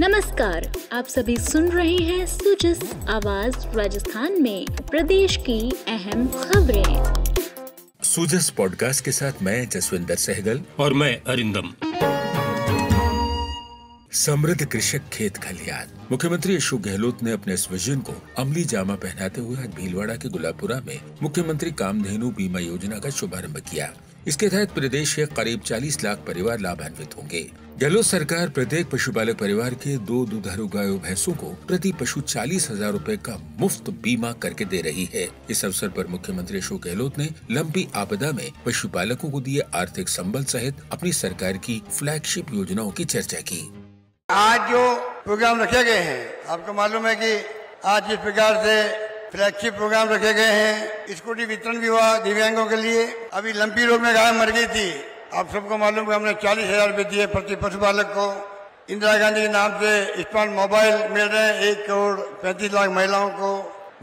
नमस्कार आप सभी सुन रहे हैं सुजस आवाज़ राजस्थान में प्रदेश की अहम खबरें। सुजस पॉडकास्ट के साथ मैं जसविंदर सहगल। और मैं अरिंदम। समृद्ध कृषक खेत खलियान। मुख्यमंत्री अशोक गहलोत ने अपने इस विजन को अमली जामा पहनाते हुए आज भीलवाड़ा के गुलापुरा में मुख्यमंत्री कामधेनु बीमा योजना का शुभारंभ किया। इसके तहत प्रदेश के करीब 40 लाख परिवार लाभान्वित होंगे। गहलोत सरकार प्रत्येक पशुपालक परिवार के दो दुधारू गायों, भैंसों को प्रति पशु चालीस हज़ार रूपए का मुफ़्त बीमा करके दे रही है। इस अवसर पर मुख्यमंत्री अशोक गहलोत ने लंबी आपदा में पशुपालकों को दिए आर्थिक संबल सहित अपनी सरकार की फ्लैगशिप योजनाओं की चर्चा की। आज जो प्रोग्राम रखे गए हैं, आपको मालूम है कि आज जिस प्रकार से फ्लैगशिप प्रोग्राम रखे गए हैं। स्कूटी वितरण भी हुआ दिव्यांगों के लिए। अभी लंपी रोग में गाय मर गई थी। आप सबको मालूम है हमने चालीस हज़ार रूपए दिए प्रति पशुपालक को। इंदिरा गांधी के नाम से स्मार्ट मोबाइल मिल रहे हैं। एक करोड़ पैंतीस लाख महिलाओं को।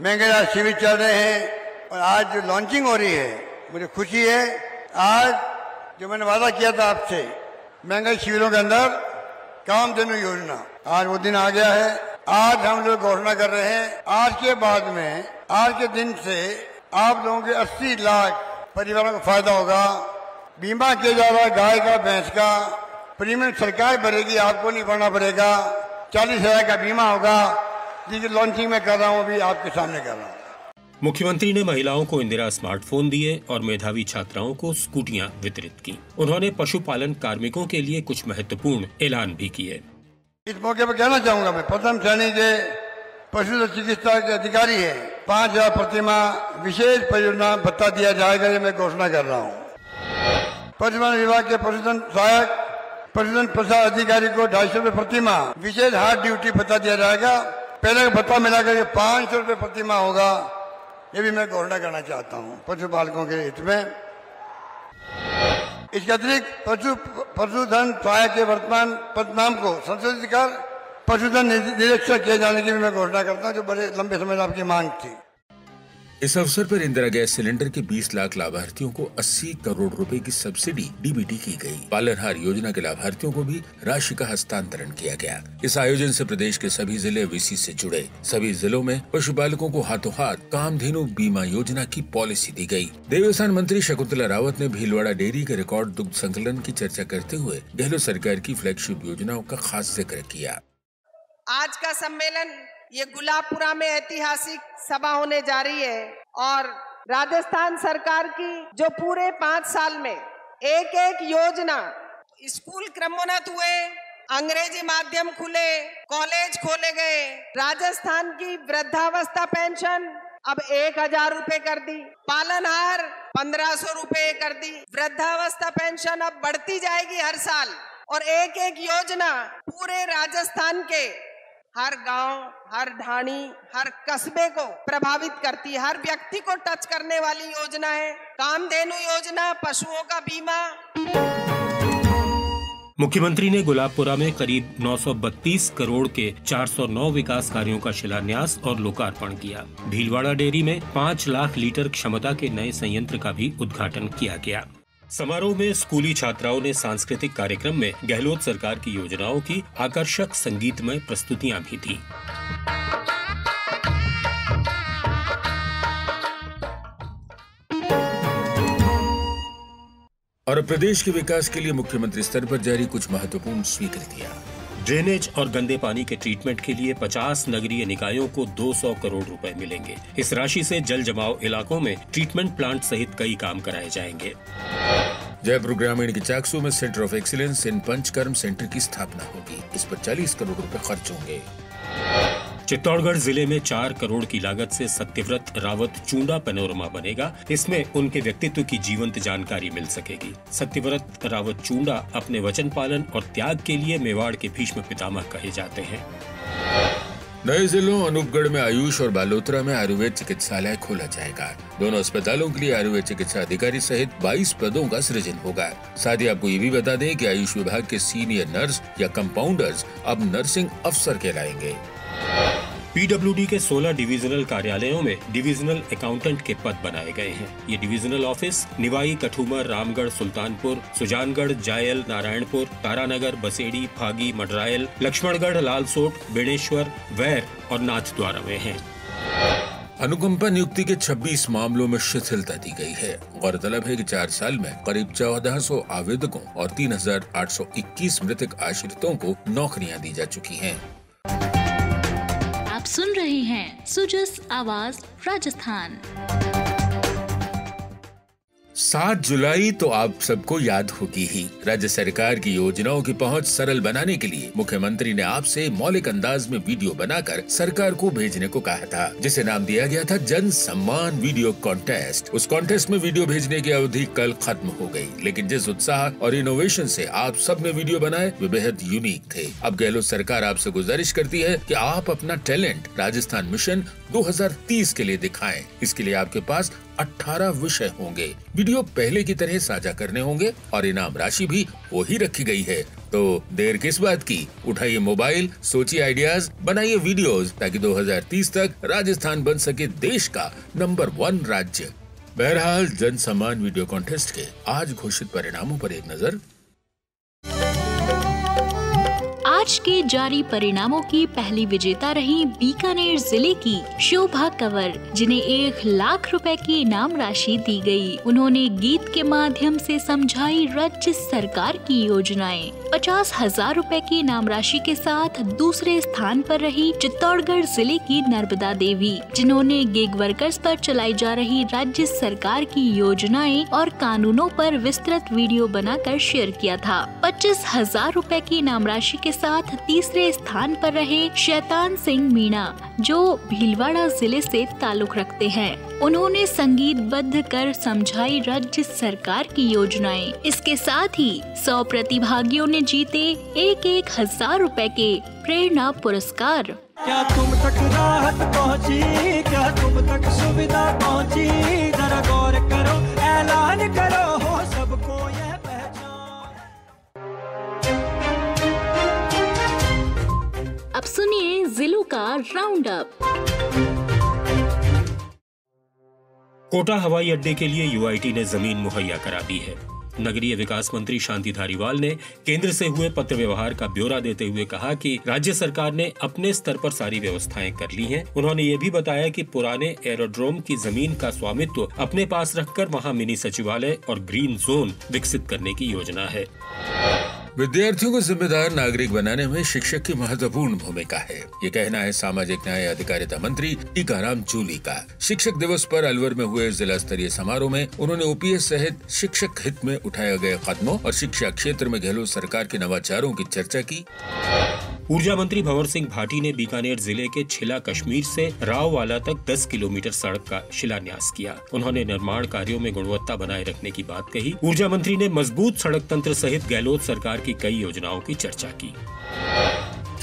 महँगे शिविर चल रहे हैं। और आज जो लॉन्चिंग हो रही है, मुझे खुशी है। आज जो मैंने वादा किया था आपसे, महँगाई शिविरों के अंदर काम देनु योजना। आज वो दिन आ गया है। आज हम लोग घोषणा कर रहे हैं, आज के बाद में, आज के दिन से आप लोगों के 80 लाख परिवारों को फ़ायदा होगा, बीमा किया जा रहा है गाय का, भैंस का, प्रीमियम सरकार भरेगी, आपको नहीं भरना पड़ेगा, चालीस हज़ार का बीमा होगा जिसकी लॉन्चिंग में कर रहा हूँ, अभी आपके सामने कर रहा हूँ। मुख्यमंत्री ने महिलाओं को इंदिरा स्मार्टफ़ोन दिए और मेधावी छात्राओं को स्कूटियाँ वितरित की। उन्होंने पशुपालन कार्मिकों के लिए कुछ महत्वपूर्ण ऐलान भी किए। इस मौके पर कहना चाहूँगा मैं, प्रथम श्रेणी के पशु चिकित्सा के अधिकारी है। पाँच हज़ार प्रतिमा विशेष परियोजना भत्ता दिया जाएगा, ये मैं घोषणा कर रहा हूँ। पशुपालन विभाग के पशुधन सहायक पशुधन प्रसार अधिकारी को ढाई सौ रुपये प्रतिमा, विशेष हार्ड ड्यूटी भत्ता दिया जाएगा। पहले का भत्ता मिलाकर पाँच सौ रुपये प्रतिमा होगा, ये भी मैं घोषणा करना चाहता हूँ पशुपालकों के हित में। इसके अतिरिक्त पशु, पशुधन सहायक के वर्तमान पदनाम को संशोधित कर पशुधन निरीक्षण किए जाने की भी मैं घोषणा करता हूँ, जो बड़े लंबे समय आपकी मांग थी। इस अवसर पर इंदिरा गैस सिलेंडर के 20 लाख लाभार्थियों को 80 करोड़ रुपए की सब्सिडी डीबीटी की गई। पालनहार योजना के लाभार्थियों को भी राशि का हस्तांतरण किया गया। इस आयोजन से प्रदेश के सभी ज़िले वीसी से जुड़े सभी जिलों में पशुपालकों को हाथों हाथ कामधेनु बीमा योजना की पॉलिसी दी गई देवस्थान मंत्री शकुंतला रावत ने भीलवाड़ा डेयरी के रिकॉर्ड दुग्ध संकलन की चर्चा करते हुए गहलोत सरकार की फ्लैगशिप योजनाओं का खास ज़िक्र किया। आज का सम्मेलन ये गुलाबपुरा में ऐतिहासिक सभा होने जा रही है और राजस्थान सरकार की जो पूरे पाँच साल में एक एक योजना, स्कूल क्रमोन्नत हुए, अंग्रेज़ी माध्यम खुले, कॉलेज खोले गए, राजस्थान की वृद्धावस्था पेंशन अब एक हज़ार रूपए कर दी पालनहार पंद्रह सौ रूपए कर दी, वृद्धावस्था पेंशन अब बढ़ती जाएगी हर साल और एक एक योजना पूरे राजस्थान के हर गाँव, हर ढाणी हर कस्बे को प्रभावित करती है। हर व्यक्ति को टच करने वाली योजना है। काम कामधेनु योजना पशुओं का बीमा। मुख्यमंत्री ने गुलाबपुरा में करीब 932 करोड़ के 409 विकास कार्यों का शिलान्यास और लोकार्पण किया। भीलवाड़ा डेयरी में 5 लाख लीटर क्षमता के नए संयंत्र का भी उद्घाटन किया गया। समारोह में स्कूली छात्राओं ने सांस्कृतिक कार्यक्रम में गहलोत सरकार की योजनाओं की आकर्षक संगीतमय प्रस्तुतियाँ भी दी। और प्रदेश के विकास के लिए मुख्यमंत्री स्तर पर जारी कुछ महत्वपूर्ण स्वीकृतियाँ। ड्रेनेज और गंदे पानी के ट्रीटमेंट के लिए 50 नगरीय निकायों को 200 करोड़ रुपए मिलेंगे। इस राशि से जल जमाव इलाकों में ट्रीटमेंट प्लांट सहित कई काम कराए जाएँगे। जयपुर ग्रामीण के चाकसू में centre of excellence in Panchakarma centre की स्थापना होगी। इस पर 40 करोड़ रुपए खर्च होंगे। चित्तौड़गढ़ ज़िले में चार करोड़ की लागत से सत्यव्रत रावत चूंडा पेनोरमा बनेगा। इसमें उनके व्यक्तित्व की जीवंत जानकारी मिल सकेगी। सत्यव्रत रावत चूंडा अपने वचन पालन और त्याग के लिए मेवाड़ के भीष्म पितामह कहे जाते हैं। नए जिलों, अनूपगढ़ में आयुष और बालोतरा में आयुर्वेद चिकित्सालय खोला जाएगा। दोनों अस्पतालों के लिए आयुर्वेद चिकित्सा अधिकारी सहित 22 पदों का सृजन होगा। साथ ही आपको ये भी बता दें कि आयुष विभाग के सीनियर नर्स या कंपाउंडर्स अब नर्सिंग अफसर कहलाएँगे। पीडब्ल्यूडी के 16 डिविजनल कार्यालयों में डिविजनल अकाउंटेंट के पद बनाए गए हैं ये डिविजनल ऑफ़िस निवाई कठुमर रामगढ़ सुल्तानपुर सुजानगढ़ जायल नारायणपुर तारानगर बसेड़ी फागी मडरायल लक्ष्मणगढ़ लालसोट बेणेश्वर वैर और नाथ द्वारा में हैं। अनुकंपा नियुक्ति के 26 मामलों में शिथिलता दी गई है गौरतलब है कि चार साल में करीब 1400 आवेदकों और 3,821 मृतक आश्रितों को नौकरियाँ दी जा चुकी हैं। सुन रहे हैं सुजस आवाज़ राजस्थान। सात जुलाई तो आप सबको याद होगी ही। राज्य सरकार की योजनाओं की पहुँच सरल बनाने के लिए मुख्यमंत्री ने आपसे मौलिक अंदाज में वीडियो बनाकर सरकार को भेजने को कहा था, जिसे नाम दिया गया था जन सम्मान वीडियो कॉन्टेस्ट। उस कॉन्टेस्ट में वीडियो भेजने की अवधि कल खत्म हो गई, लेकिन जिस उत्साह और इनोवेशन से आप सबने वीडियो बनाए, वे बेहद यूनिक थे। अब गहलोत सरकार आपसे गुजारिश करती है की आप अपना टैलेंट राजस्थान मिशन 2030 के लिए दिखाएँ। इसके लिए आपके पास 18 विषय होंगे। वीडियो पहले की तरह साझा करने होंगे और इनाम राशि भी वही रखी गई है। तो देर किस बात की? उठाइए मोबाइल, सोचिए आइडियाज़, बनाइए वीडियोस ताकि 2030 तक राजस्थान बन सके देश का नंबर वन राज्य। बहरहाल जन सम्मान वीडियो कॉन्टेस्ट के आज घोषित परिणामों पर एक नज़र आज के जारी परिणामों की पहली विजेता रही बीकानेर ज़िले की शोभा कंवर, जिन्हें एक लाख रुपए की इनाम राशि दी गई। उन्होंने गीत के माध्यम से समझाई राज्य सरकार की योजनाएँ पचास हज़ार रूपए की इनाम राशि के साथ दूसरे स्थान पर रही चित्तौड़गढ़ ज़िले की नर्मदा देवी, जिन्होंने गिग वर्कर्स पर चलाई जा रही राज्य सरकार की योजनाएँ और कानूनों पर विस्तृत वीडियो बनाकर शेयर किया था पच्चीस हज़ार रूपए की इनाम राशि के साथ तीसरे स्थान पर रहे शैतान सिंह मीणा, जो भीलवाड़ा ज़िले से ताल्लुक रखते हैं। उन्होंने संगीतबद्ध कर समझाई राज्य सरकार की योजनाएँ। इसके साथ ही सौ प्रतिभागियों ने जीते एक एक हज़ार रुपए के प्रेरणा पुरस्कार। क्या तुम तक राहत पहुँची? क्या तुम तक सुविधा पहुँची? जरा गौर करो, ऐलान करो जिलों का राउंड अप कोटा हवाई अड्डे के लिए यूआईटी ने ज़मीन मुहैया करा दी है। नगरीय विकास मंत्री शांति धारीवाल ने केंद्र से हुए पत्र व्यवहार का ब्यौरा देते हुए कहा कि राज्य सरकार ने अपने स्तर पर सारी व्यवस्थाएँ कर ली हैं। उन्होंने ये भी बताया कि पुराने एरोड्रोम की ज़मीन का स्वामित्व अपने पास रखकर वहाँ मिनी सचिवालय और ग्रीन जोन विकसित करने की योजना है। विद्यार्थियों को जिम्मेदार नागरिक बनाने में शिक्षक की महत्वपूर्ण भूमिका है। ये कहना है सामाजिक न्याय अधिकारिता मंत्री टीकाराम चूली का। शिक्षक दिवस पर अलवर में हुए जिला स्तरीय समारोह में उन्होंने ओपीएस सहित शिक्षक हित में उठाए गए कदमों और शिक्षा क्षेत्र में गहलोत सरकार के नवाचारों की चर्चा की। ऊर्जा मंत्री भंवर सिंह भाटी ने बीकानेर ज़िले के छिला कश्मीर से राववाला तक 10 किलोमीटर सड़क का शिलान्यास किया। उन्होंने निर्माण कार्यों में गुणवत्ता बनाए रखने की बात कही। ऊर्जा मंत्री ने मज़बूत सड़क तंत्र सहित गहलोत सरकार की कई योजनाओं की चर्चा की।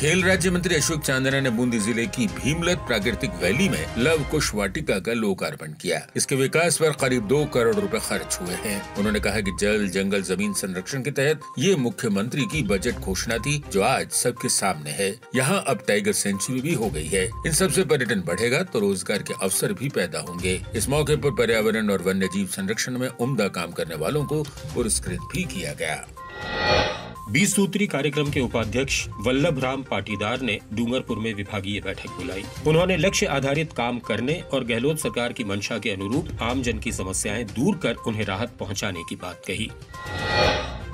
खेल राज्य मंत्री अशोक चांदना ने बूंदी ज़िले की भीमलत प्राकृतिक वैली में लव कुश वाटिका का लोकार्पण किया। इसके विकास पर करीब दो करोड़ रुपए खर्च हुए हैं। उन्होंने कहा कि जल, जंगल, ज़मीन संरक्षण के तहत ये मुख्यमंत्री की बजट घोषणा थी, जो आज सबके सामने है। यहाँ अब टाइगर सेंचुरी भी हो गई है। इन सबसे पर्यटन बढ़ेगा तो रोज़गार के अवसर भी पैदा होंगे। इस मौके पर पर्यावरण और वन्य जीव संरक्षण में उम्दा काम करने वालों को पुरस्कृत भी किया गया। बीस सूत्री कार्यक्रम के उपाध्यक्ष वल्लभ राम पाटीदार ने डूंगरपुर में विभागीय बैठक बुलाई। उन्होंने लक्ष्य आधारित काम करने और गहलोत सरकार की मंशा के अनुरूप आम जन की समस्याएँ दूर कर उन्हें राहत पहुँचाने की बात कही।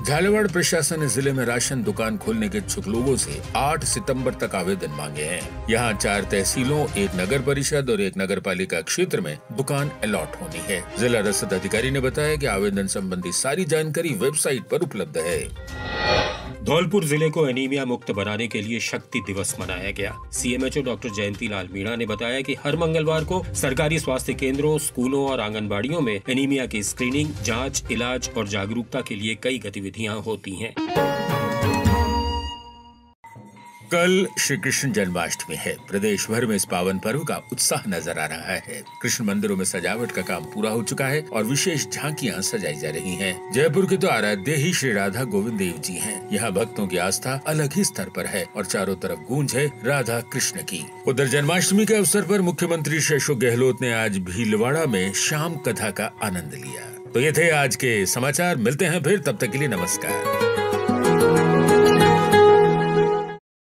झालावाड़ प्रशासन ने ज़िले में राशन दुकान खोलने के इच्छुक लोगों से 8 सितंबर तक आवेदन मांगे हैं। यहाँ चार तहसीलों, एक नगर परिषद और एक नगर पालिका क्षेत्र में दुकान अलॉट होनी है। जिला रसद अधिकारी ने बताया कि आवेदन संबंधी सारी जानकारी वेबसाइट पर उपलब्ध है। धौलपुर ज़िले को एनीमिया मुक्त बनाने के लिए शक्ति दिवस मनाया गया। सीएमएचओ डॉक्टर जयंती लाल मीणा ने बताया कि हर मंगलवार को सरकारी स्वास्थ्य केंद्रों स्कूलों और आंगनबाड़ियों में एनीमिया की स्क्रीनिंग जाँच, इलाज और जागरूकता के लिए कई गतिविधियाँ होती हैं। कल श्री कृष्ण जन्माष्टमी है। प्रदेश भर में इस पावन पर्व का उत्साह नज़र आ रहा है। कृष्ण मंदिरों में सजावट का काम पूरा हो चुका है और विशेष झांकियाँ सजाई जा रही हैं। जयपुर के तो आराध्य ही श्री राधा गोविंद देव जी हैं। यहाँ भक्तों की आस्था अलग ही स्तर पर है और चारों तरफ़ गूंज है राधा कृष्ण की। उधर जन्माष्टमी के अवसर पर मुख्यमंत्री श्री अशोक गहलोत ने आज भीलवाड़ा में शाम कथा का आनंद लिया। तो ये थे आज के समाचार। मिलते हैं फिर, तब तक के लिए नमस्कार।